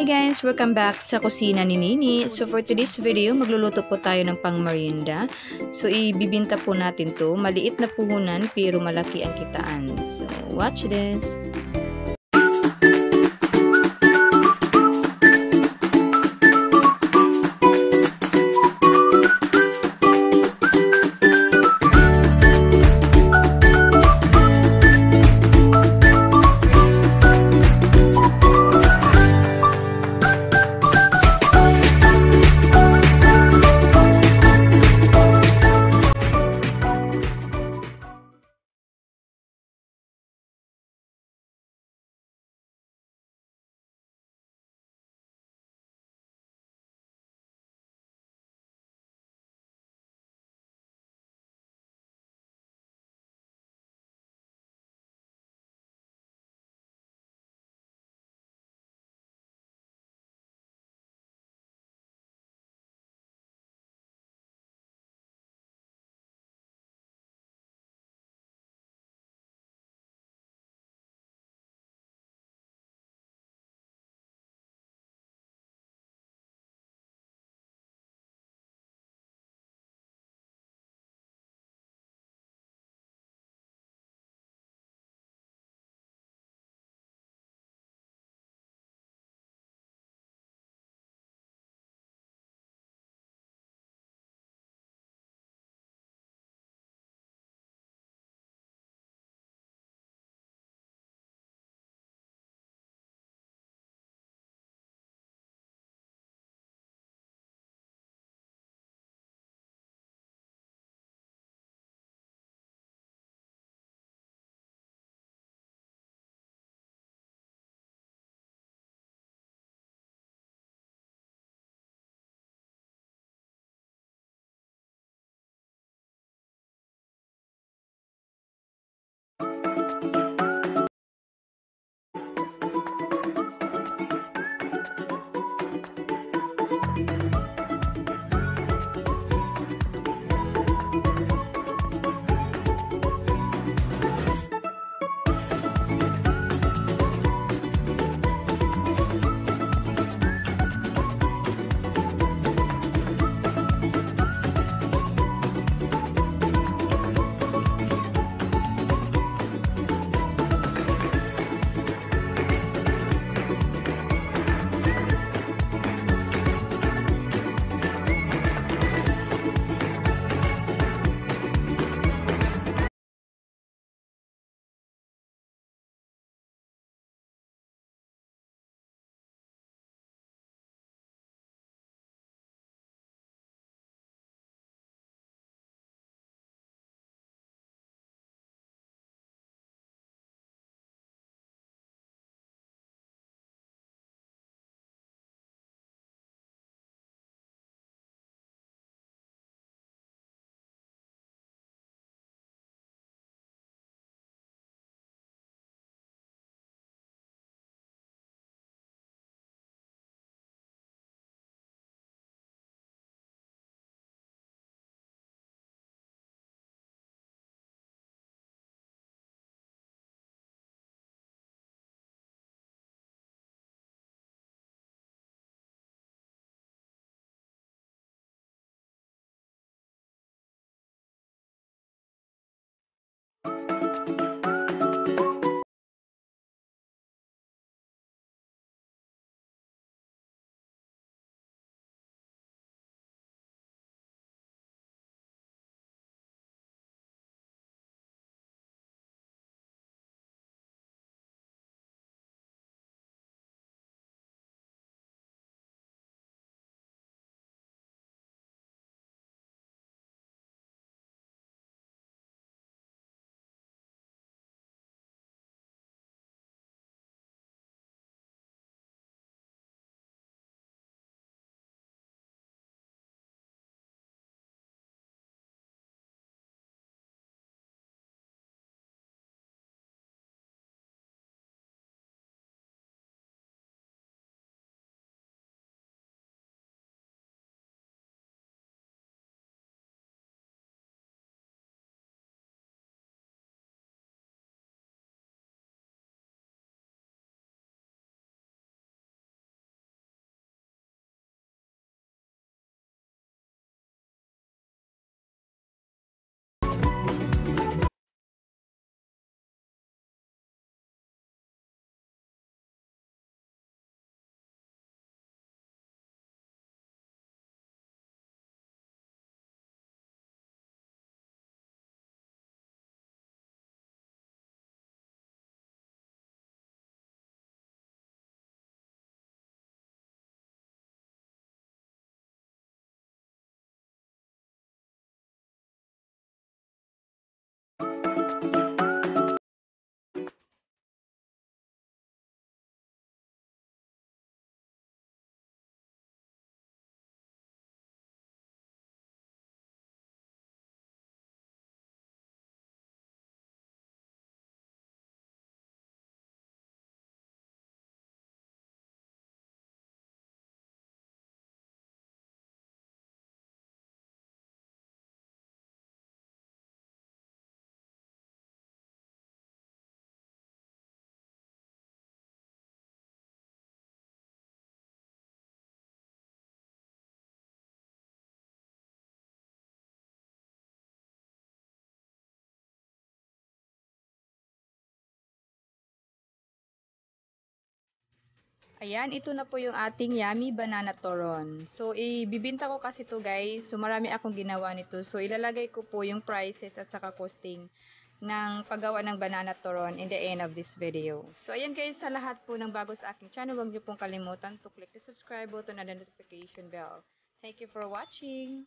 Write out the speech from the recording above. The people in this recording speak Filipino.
Hi guys! Welcome back sa kusina ni Nini. So for today's video, magluluto po tayo ng pang merienda. So ibibinta po natin to. Maliit na puhunan pero malaki ang kitaan. So watch this! Ayan, ito na po yung ating yummy banana toron. So, ibibinta ko kasi to guys. So, marami akong ginawa nito. So, ilalagay ko po yung prices at saka costing ng paggawa ng banana toron in the end of this video. So, ayan guys, sa lahat po ng bago sa aking channel, huwag niyo pong kalimutan to click the subscribe button and the notification bell. Thank you for watching!